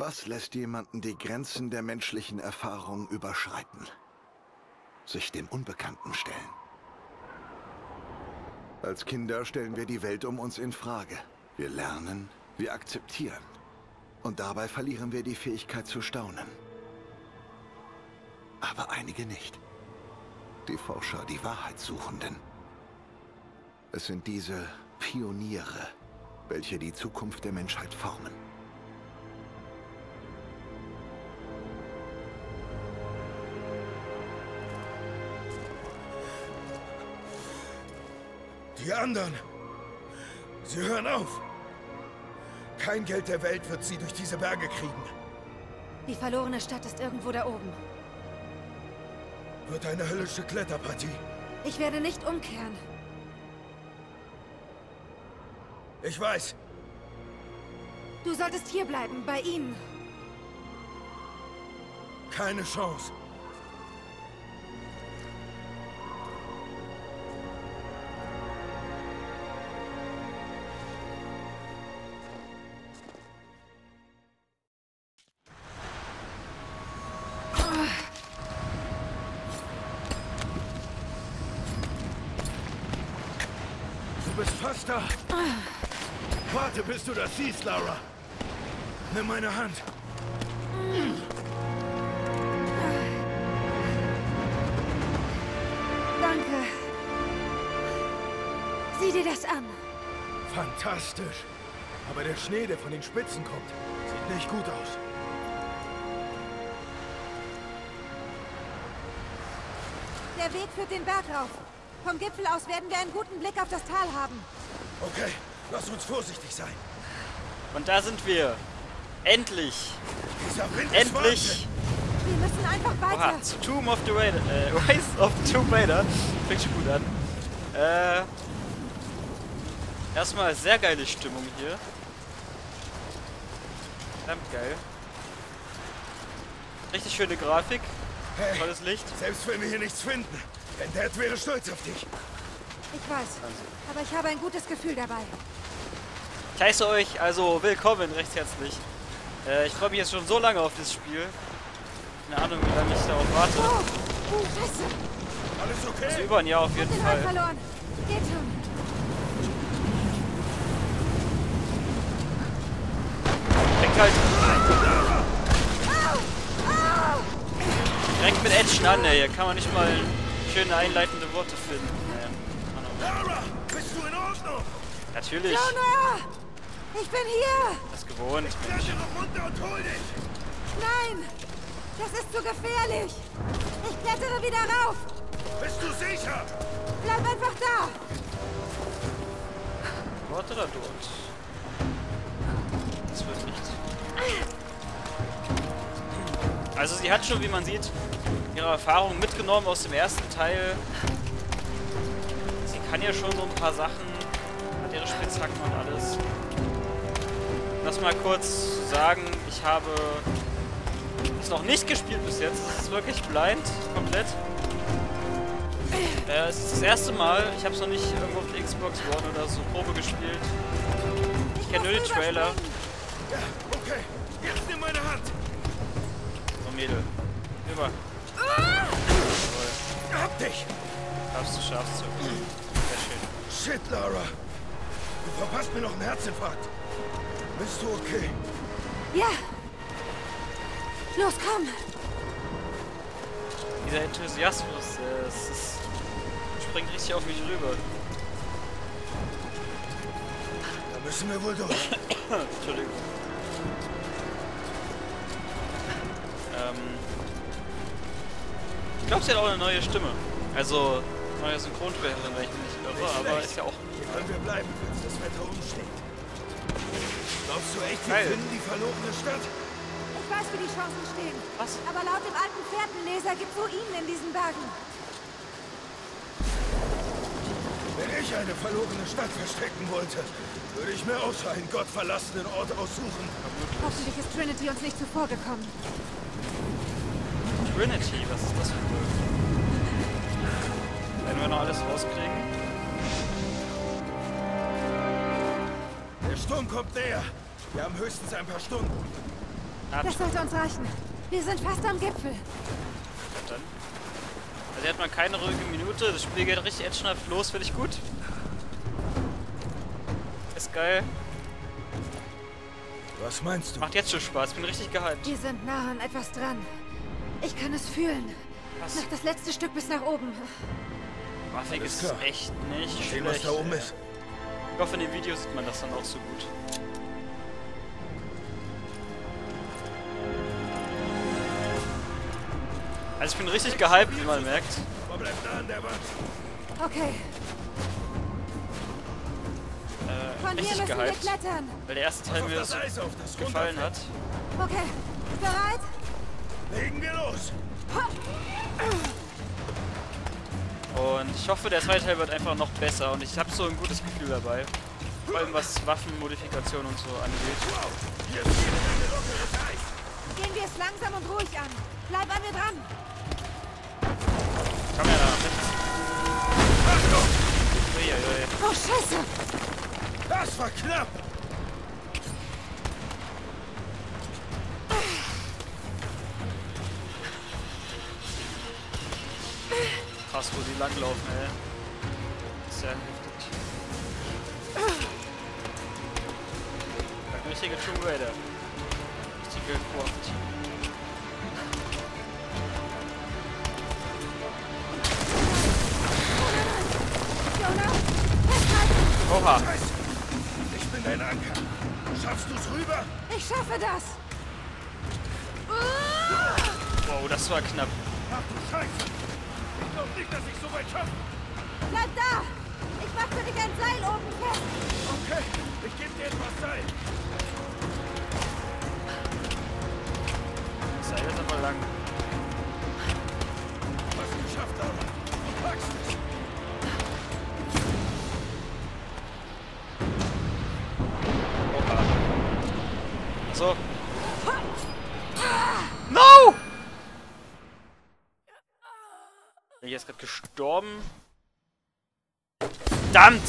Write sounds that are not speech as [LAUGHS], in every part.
Was lässt jemanden die Grenzen der menschlichen Erfahrung überschreiten? Sich dem Unbekannten stellen. Als Kinder stellen wir die Welt um uns in Frage. Wir lernen, wir akzeptieren. Und dabei verlieren wir die Fähigkeit zu staunen. Aber einige nicht. Die Forscher, die Wahrheitssuchenden. Es sind diese Pioniere, welche die Zukunft der Menschheit formen. Die anderen. Sie hören auf. Kein Geld der Welt wird sie durch diese Berge kriegen. Die verlorene Stadt ist irgendwo da oben. Wird eine höllische Kletterpartie. Ich werde nicht umkehren. Ich weiß. Du solltest hierbleiben, bei ihnen. Keine Chance. Bist fast da. Warte, bis du das siehst, Lara. Nimm meine Hand. Danke. Sieh dir das an. Fantastisch. Aber der Schnee, der von den Spitzen kommt, sieht nicht gut aus. Der Weg führt den Berg rauf. Vom Gipfel aus werden wir einen guten Blick auf das Tal haben. Okay, lass uns vorsichtig sein. Und da sind wir. Endlich. Endlich. Wir müssen einfach weiter. Oha, zu Tomb of the Raider. Äh, [LAUGHS] Rise of the Tomb Raider. Fängt schon gut an. Äh. Erstmal sehr geile Stimmung hier. Verdammt geil. Richtig schöne Grafik. Hey, Tolles Licht. selbst wenn wir hier nichts finden, denn Dad wäre stolz auf dich. Ich weiß. Aber ich habe ein gutes Gefühl dabei. Ich heiße euch also willkommen recht herzlich. Äh, ich freue mich jetzt schon so lange auf das Spiel. Keine Ahnung, wie lange ich darauf Oh, warte. oh Scheiße. Alles Also okay? über ein Jahr auf jeden Den Halt Fall. verloren. Geht schon. Halt direkt mit Action an, ey. Hier kann man nicht mal schöne einleitende Worte finden. Ahnung. Lara, bist du in Ordnung? Natürlich, Jonah! Ich bin hier! das ist gewohnt. Klettere runter und hol dich! Nein! Das ist zu gefährlich! Ich klettere wieder rauf! Bist du sicher? Bleib einfach da! Dort oder dort? Das wird nicht. Also sie hat schon, wie man sieht, ihre Erfahrungen mitgenommen aus dem ersten Teil. Sie kann ja schon so ein paar Sachen, hat ihre Spitzhacken und alles. Das mal kurz sagen, ich habe es noch nicht gespielt bis jetzt. Es ist wirklich blind, komplett. Äh, es ist das erste Mal, ich habe es noch nicht irgendwo auf der Xbox One oder so Probe gespielt. Ich kenne nur die Trailer. Ja, okay. Jetzt nimm meine Hand. Oh Mädel. Über. Dich. Schaffst du, schaffst du. Sehr schön. Shit, Lara. Du verpasst mir noch einen Herzinfarkt. Bist du okay? Ja! Los, komm! Dieser Enthusiasmus, äh, es ist, springt richtig auf mich rüber. Da müssen wir wohl durch. [COUGHS] Entschuldigung. Ähm, ich glaube, sie hat auch eine neue Stimme. Also, neue Synchronsprecherin, wenn ich mich nicht irre, aber ist ja auch Hier können wir bleiben, falls das Wetter umsteht. Glaubst du echt, wir Geil. finden die verlorene Stadt? Ich weiß, wie die Chancen stehen. Was? Aber laut dem alten Fährtenleser gibt es Ruinen in diesen Bergen. Wenn ich eine verlorene Stadt verstecken wollte, würde ich mir auch so einen gottverlassenen Ort aussuchen. Hoffentlich ist Trinity uns nicht zuvorgekommen. Trinity, was ist das für ein Wort? Wenn wir noch alles rauskriegen. Der Sturm kommt näher. Wir haben höchstens ein paar Stunden. Ab. Das sollte uns reichen. Wir sind fast am Gipfel. Dann. Also hier hat man keine ruhige Minute. Das Spiel geht richtig actionhaft los, finde ich gut. Ist geil. Was meinst du? Macht jetzt schon Spaß. Bin richtig gehypt. Wir sind nah an etwas dran. Ich kann es fühlen. Was? Noch das letzte Stück bis nach oben. Alles ist klar. echt nicht Sehen, schlecht. was da oben ist. Ich hoffe, in dem Video sieht man das dann auch so gut. Also ich bin richtig gehypt, wie man merkt. Bleib da an der Wand. Okay, Äh, von hier richtig müssen wir gehypt, klettern. weil der erste Teil mir das so Eis auf, das gefallen hat. Okay, bereit? Legen wir los. Und ich hoffe, der zweite Teil wird einfach noch besser und ich habe so ein gutes Gefühl dabei. Vor allem was Waffenmodifikation und so angeht. Gehen wir es langsam und ruhig an. Bleib an mir dran. Komm ja da mit. Achtung, Uiuiui. Oh, Scheiße. das war knapp. Krass, wo sie langlaufen, ey. Sehr heftig. Ein richtiger Tomb Raider. Richtige Quaft. Oha! Ich bin dein Anker. Schaffst du's rüber? Ich schaffe das. Wow, das war knapp. Ach du Scheiße. Ich glaub nicht, dass ich so weit schaffe. Bleib da. Ich mach für dich ein Seil oben fest. Okay, ich gebe dir etwas Seil. Das Seil ist aber lang. Was geschafft, aber. Du packst es. Oha. So. Jetzt gerade gestorben? Verdammt!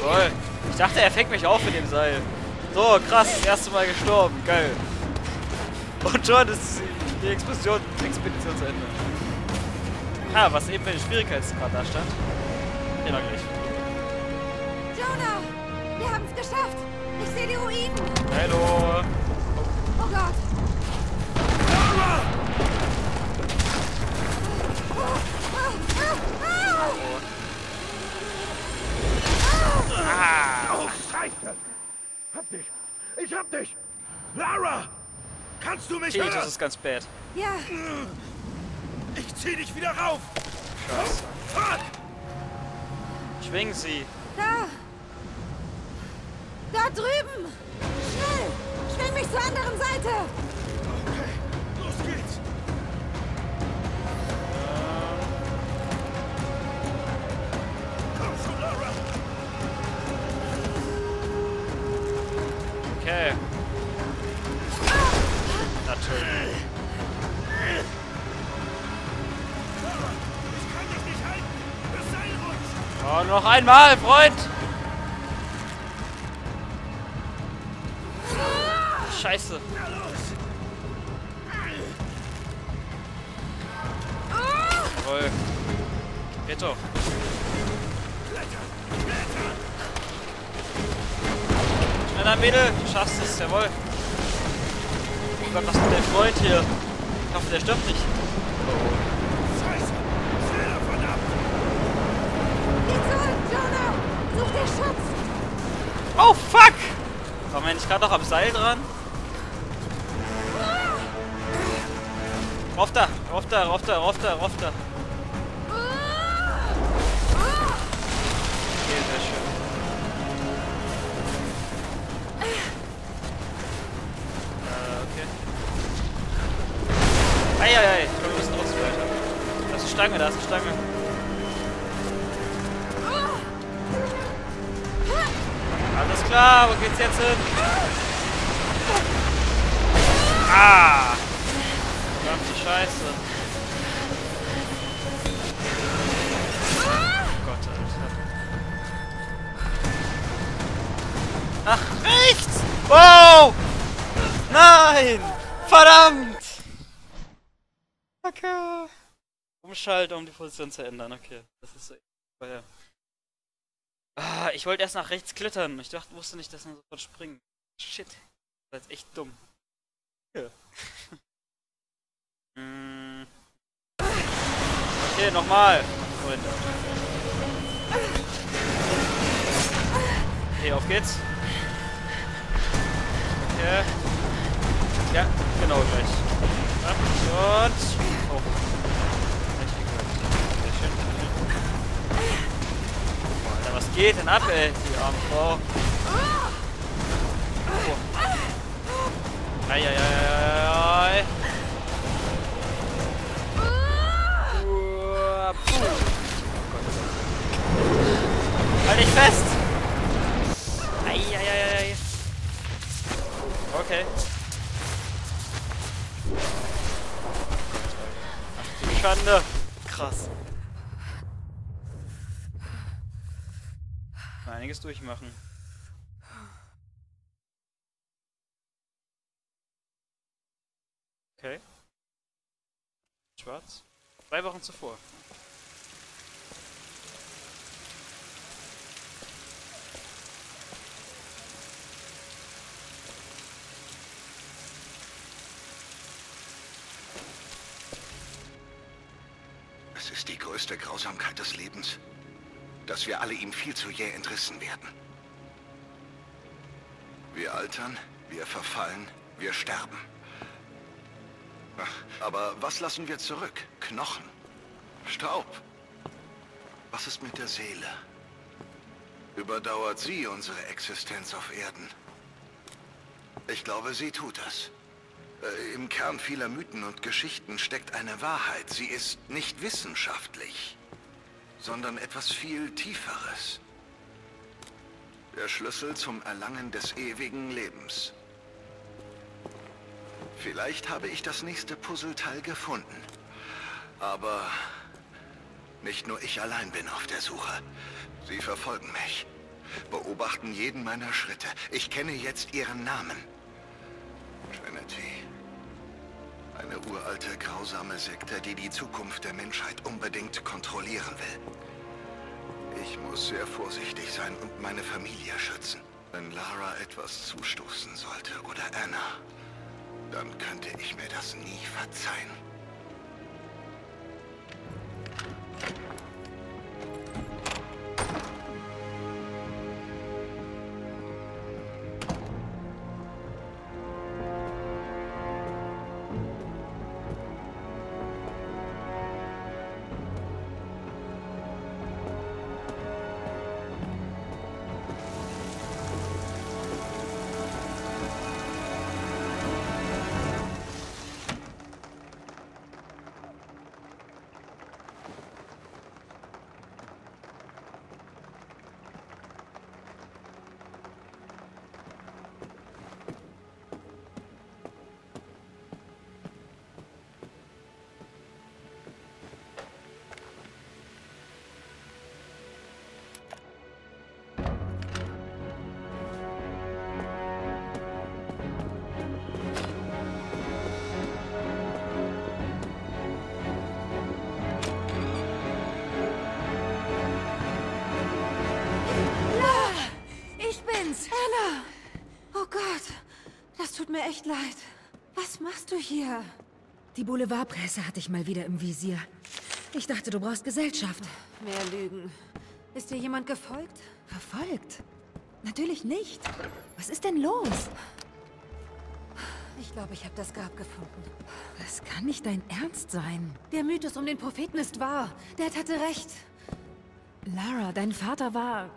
Toll. Ich dachte, er fängt mich auf mit dem Seil. So, krass, das erste Mal gestorben. Geil. Und schon ist die Explosion, die Expedition zu Ende. Ah, was eben für den Schwierigkeitsgrad da stand. War gleich. Jonah, wir haben es geschafft. Ich sehe die Ruinen. Hallo. Oh Gott. Ich hab dich. Lara! Kannst du mich Okay, das hören? ist ganz bad. Ja, Ich zieh dich wieder rauf. Scheiße. Fuck! Schwingen Sie. da. Da drüben. Schnell. Schwing mich zur anderen Seite. Noch einmal, Freund! Scheiße. Jawohl. Geht doch. Schneller, Mädel. Du schaffst es. Jawohl. Oh Gott, was mit deinem Freund hier? Ich hoffe, der stirbt nicht. Scheiße. Schneller, verdammt. Geh zurück, Jonah. Such dir Schutz. Oh, fuck! War man nicht gerade noch am Seil dran? Rauf da, rauf da, rauf da, rauf da, rauf da. Okay, sehr schön. Äh, okay. Eieiei, ich glaube, wir müssen trotzdem weiter. Da ist eine Stange, da ist eine Stange. Klar, wo geht's jetzt hin? Ah! Verdammte Scheiße. Oh Gott, Alter. Wow! Nein! Verdammt! Okay. Umschalten, um die Position zu ändern. Okay, das ist so. Ja. Ah, ich wollte erst nach rechts klettern. Ich dachte, wusste nicht, dass man sofort springen. Shit. Das ist echt dumm. Ja. [LAUGHS] mm. Okay, nochmal. Freunde. Okay, auf geht's. Okay. Ja, genau gleich. Und... geht denn ab, ey? Die arme Frau. Oh. Eieieiei. Uah, puh. Halt dich fest! Eieieiei. Okay. Ach du Schande. Krass. Einiges durchmachen. Okay. Schwarz. Drei Wochen zuvor. Es ist die größte Grausamkeit des Lebens, dass wir alle ihm viel zu jäh entrissen werden. Wir altern, wir verfallen, wir sterben. Aber was lassen wir zurück? Knochen? Staub? Was ist mit der Seele? Überdauert sie unsere Existenz auf Erden? Ich glaube, sie tut das. Äh, Im Kern vieler Mythen und Geschichten steckt eine Wahrheit. Sie ist nicht wissenschaftlich, sondern etwas viel Tieferes. Der Schlüssel zum Erlangen des ewigen Lebens. Vielleicht habe ich das nächste Puzzleteil gefunden. Aber nicht nur ich allein bin auf der Suche. Sie verfolgen mich. Beobachten jeden meiner Schritte. Ich kenne jetzt ihren Namen. Trinity. Eine uralte, grausame Sekte, die die Zukunft der Menschheit unbedingt kontrollieren will. Ich muss sehr vorsichtig sein und meine Familie schützen. Wenn Lara etwas zustoßen sollte oder Anna, dann könnte ich mir das nie verzeihen. Mir echt leid. Was machst du hier? Die Boulevardpresse hatte ich mal wieder im Visier. Ich dachte, du brauchst Gesellschaft. Mehr Lügen. Ist dir jemand gefolgt? Verfolgt? Natürlich nicht. Was ist denn los? Ich glaube, ich habe das Grab gefunden. Das kann nicht dein Ernst sein. Der Mythos um den Propheten ist wahr. Dad hatte recht. Lara, dein Vater war...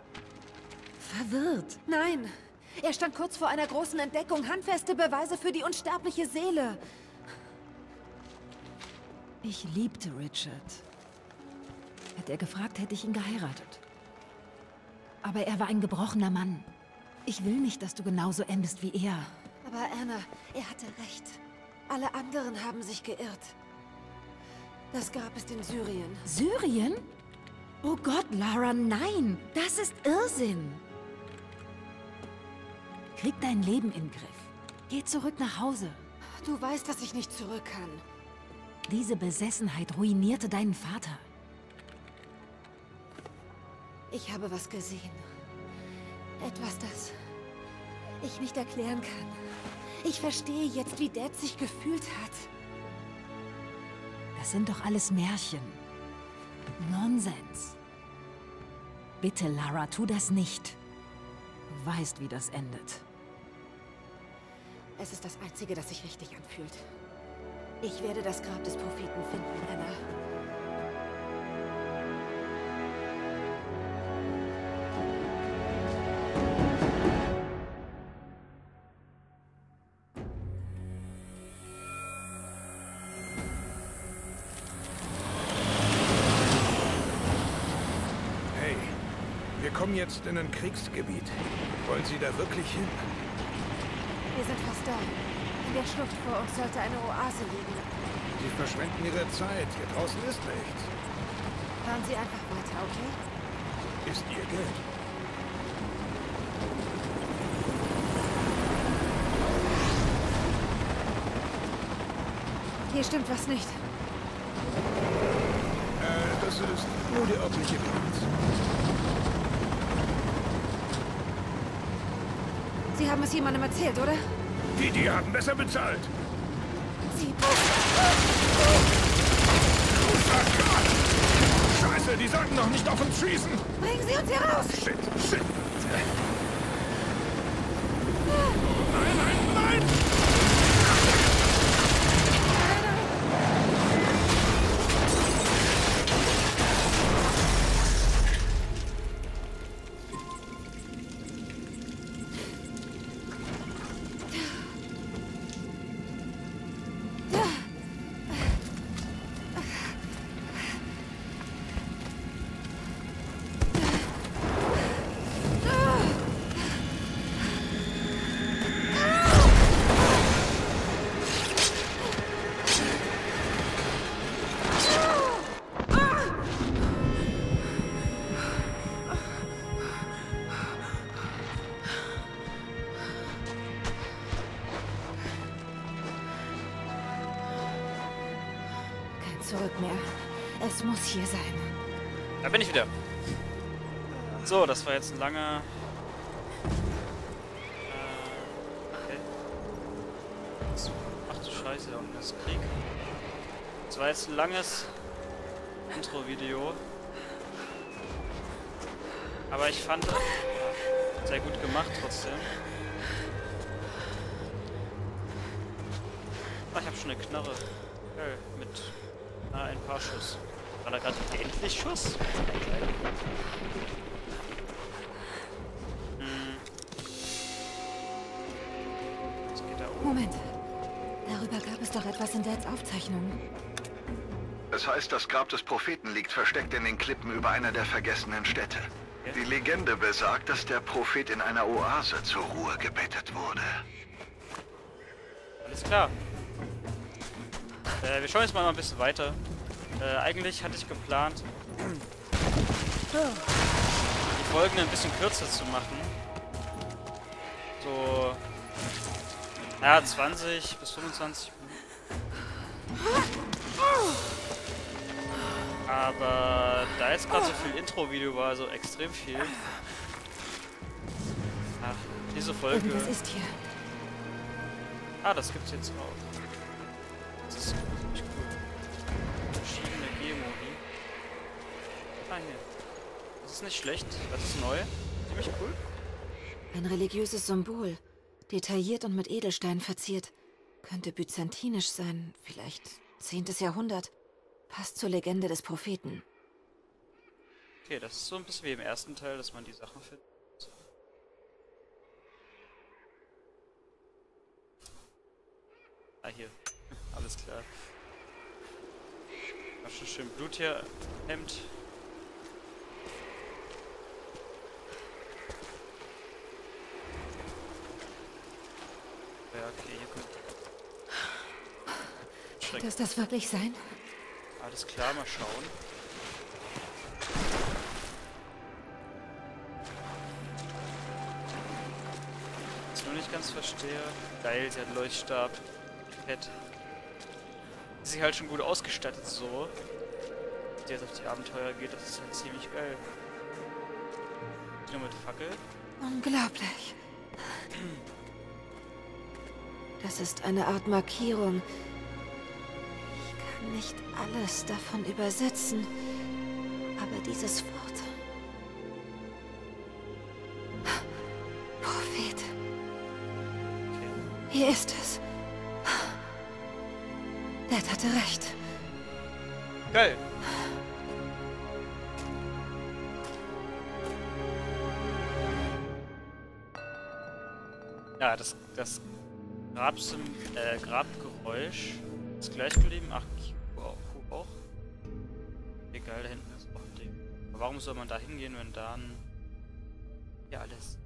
verwirrt. Nein, er stand kurz vor einer großen Entdeckung. Handfeste Beweise für die unsterbliche Seele. Ich liebte Richard. Hätte er gefragt, hätte ich ihn geheiratet. Aber er war ein gebrochener Mann. Ich will nicht, dass du genauso endest wie er. Aber Anna, er hatte recht. Alle anderen haben sich geirrt. Das Grab ist in Syrien. Syrien? Oh Gott, Lara, nein! Das ist Irrsinn! Krieg dein Leben in den Griff. Geh zurück nach Hause. Du weißt, dass ich nicht zurück kann. Diese Besessenheit ruinierte deinen Vater. Ich habe was gesehen. Etwas, das ich nicht erklären kann. Ich verstehe jetzt, wie Dad sich gefühlt hat. Das sind doch alles Märchen. Nonsens. Bitte, Lara, tu das nicht. Du weißt, wie das endet. Es ist das Einzige, das sich richtig anfühlt. Ich werde das Grab des Propheten finden, Anna. Hey, wir kommen jetzt in ein Kriegsgebiet. Wollen Sie da wirklich hin? Wir sind fast da. In der Schlucht vor uns sollte eine Oase liegen. Sie verschwenden Ihre Zeit. Hier draußen ist nichts. Fahren Sie einfach weiter, okay? Ist Ihr Geld. Hier stimmt was nicht. Äh, das ist nur die örtliche Bilanz. Sie haben es jemandem erzählt, oder? Die, die haben besser bezahlt. Sie... Scheiße, die sollten doch nicht auf uns schießen. Bringen Sie uns hier raus! Shit, shit. Nein, nein, Es muss hier sein. Da bin ich wieder. So, das war jetzt ein langer... Äh, okay. Ach du Scheiße, da unten ist Krieg. Das war jetzt ein langes Intro-Video. Aber ich fand... Ja, sehr gut gemacht trotzdem. Ah, ich habe schon eine Knarre. Okay, mit ah, ein paar Schuss. War da gerade endlich Schuss? Hm. Was geht da oben? Moment. Darüber gab es doch etwas in Dads Aufzeichnungen. Es heißt, das Grab des Propheten liegt versteckt in den Klippen über einer der vergessenen Städte. Die Legende besagt, dass der Prophet in einer Oase zur Ruhe gebettet wurde. Alles klar. Äh, wir schauen jetzt mal ein bisschen weiter. Äh, eigentlich hatte ich geplant, die Folgen ein bisschen kürzer zu machen. So, ja, 20 bis 25 Minuten. Aber da jetzt gerade so viel Intro-Video war, so extrem viel. Ach, diese Folge. Ah, das gibt's jetzt auch. Das ist ziemlich Ah, hier. Das ist nicht schlecht. Das ist neu. Ziemlich cool. Ein religiöses Symbol. Detailliert und mit Edelsteinen verziert. Könnte byzantinisch sein. Vielleicht 10. Jahrhundert. Passt zur Legende des Propheten. Okay, das ist so ein bisschen wie im ersten Teil, dass man die Sachen findet. Ah, hier. [LAUGHS] Alles klar. War schon schön Blut hier. Hemd. Ja, okay, hier kommt. Könnte es das wirklich sein? Alles klar, mal schauen. ich nur nicht ganz verstehe. Geil, sie hat Leuchtstab. Fett. Sie ist halt schon gut ausgestattet so. Die jetzt auf die Abenteuer geht, das ist halt ziemlich geil. Nur mit Fackel. Unglaublich. [CLEARS THROAT] Das ist eine Art Markierung. Nicht alles davon übersetzen, aber dieses Wort. Prophet. Hier ist es. Dad hatte recht. Geil. Ja, das, das Grabsim, äh, Grabgeräusch ist gleich geblieben. Ach, Q auch. Q auch. Egal, da hinten ist auch ein Ding. Aber warum soll man da hingehen, wenn dann... Ja, alles.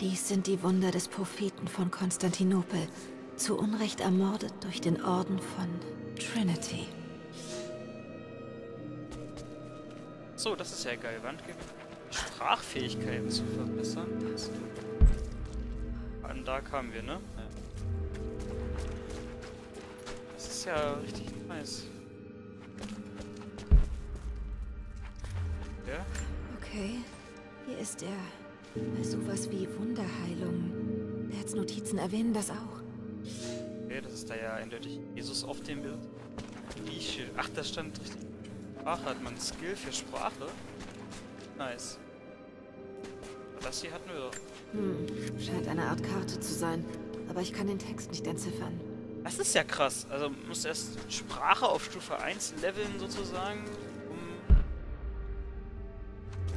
Dies sind die Wunder des Propheten von Konstantinopel, zu Unrecht ermordet durch den Orden von Trinity. So, das ist ja geil. Wandgewinn. Sprachfähigkeiten zu verbessern. Da kamen wir, ne? Ja. Das ist ja richtig nice. Ja? Okay, hier ist er. Bei sowas wie Wunderheilung. Dads Notizen erwähnen das auch. Okay, das ist da ja eindeutig Jesus auf dem Bild. Grieche. Ach, das stand richtig. Sprache hat man Skill für Sprache. Nice. Das hier hatten wir doch. Hm, scheint eine Art Karte zu sein. Aber ich kann den Text nicht entziffern. Das ist ja krass. Also muss erst Sprache auf Stufe 1 leveln sozusagen, um...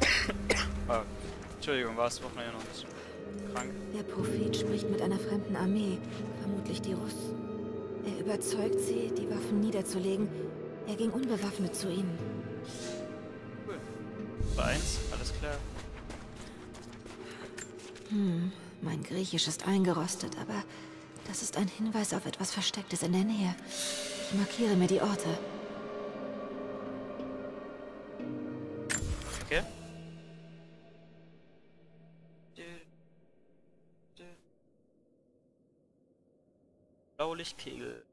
[COUGHS] ah, Entschuldigung, war es Wochenende noch ein bisschen krank. Der Prophet spricht mit einer fremden Armee, vermutlich die Russen. Er überzeugt sie, die Waffen niederzulegen. Er ging unbewaffnet zu ihnen. Cool. Stufe 1, alles klar. Hm, mein Griechisch ist eingerostet, aber das ist ein Hinweis auf etwas Verstecktes in der Nähe. Ich markiere mir die Orte. Okay. Blaulichtkegel.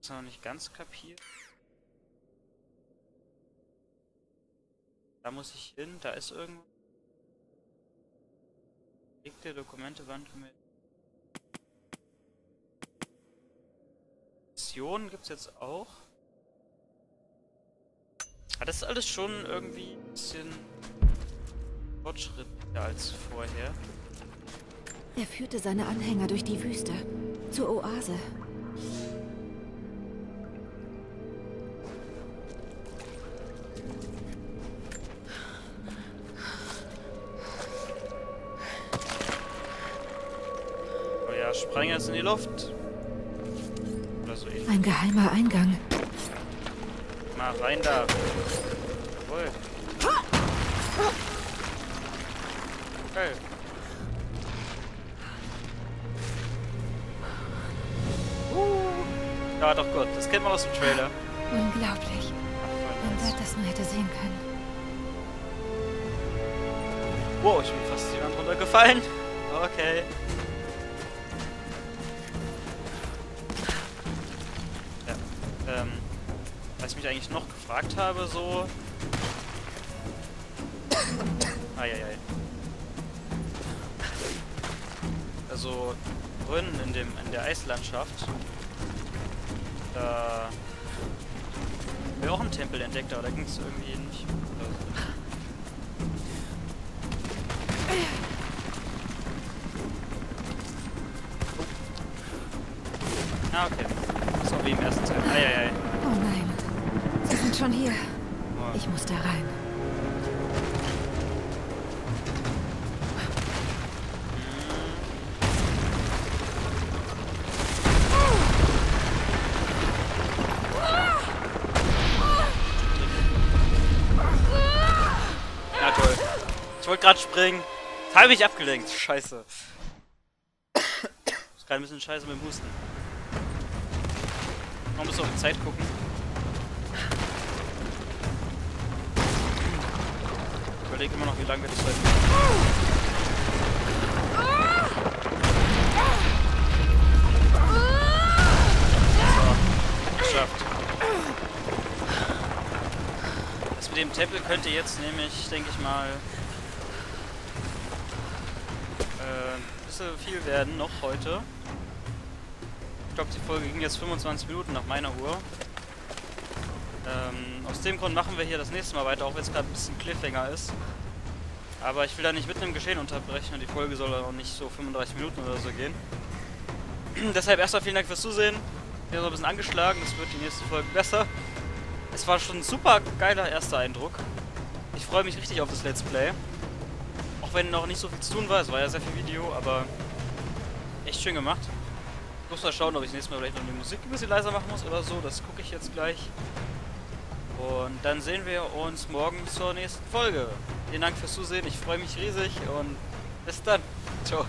Das noch nicht ganz kapiert. Da muss ich hin, da ist irgendwo. Legte Dokumente, Wandgemälde. Missionen gibt's jetzt auch. Ah, das ist alles schon irgendwie ein bisschen fortschrittlicher als vorher. Er führte seine Anhänger durch die Wüste, zur Oase. Rein da. Jawohl. Uh. Ja, doch Gott, das kennt man aus dem Trailer. Unglaublich. Voll nice. Dad das nur hätte sehen können. Wow, ich bin fast die Wand runtergefallen. Okay. Was ich mich eigentlich noch gefragt habe, so... [COUGHS] Eieiei. Also, drin in dem, in der Eislandschaft, da... haben wir auch einen Tempel entdeckt, aber da ging es irgendwie schon hier. Ich muss da rein. Ja, toll. Ich wollte gerade springen. Jetzt habe ich abgelenkt. Scheiße. Ist gerade ein bisschen scheiße mit dem Husten. Man muss auf die Zeit gucken. Überlege immer noch, wie lange wir das heute So, geschafft. Das mit dem Tempel könnte jetzt nämlich, denke ich mal, äh, ein bisschen viel werden noch heute. Ich glaube, die Folge ging jetzt 25 Minuten nach meiner Uhr. Ähm, aus dem Grund machen wir hier das nächste Mal weiter, auch wenn es gerade ein bisschen Cliffhanger ist. Aber ich will da nicht mitten im Geschehen unterbrechen und die Folge soll auch nicht so 35 Minuten oder so gehen. [CLEARS THROAT] Deshalb erstmal vielen Dank fürs Zusehen. Ich bin so ein bisschen angeschlagen, das wird die nächste Folge besser. Es war schon ein super geiler erster Eindruck. Ich freue mich richtig auf das Let's Play. Auch wenn noch nicht so viel zu tun war, es war ja sehr viel Video, aber echt schön gemacht. Ich muss mal schauen, ob ich nächstes Mal vielleicht noch die Musik ein bisschen leiser machen muss oder so. Das gucke ich jetzt gleich. Und dann sehen wir uns morgen zur nächsten Folge. Vielen Dank fürs Zusehen. Ich freue mich riesig und bis dann. Ciao.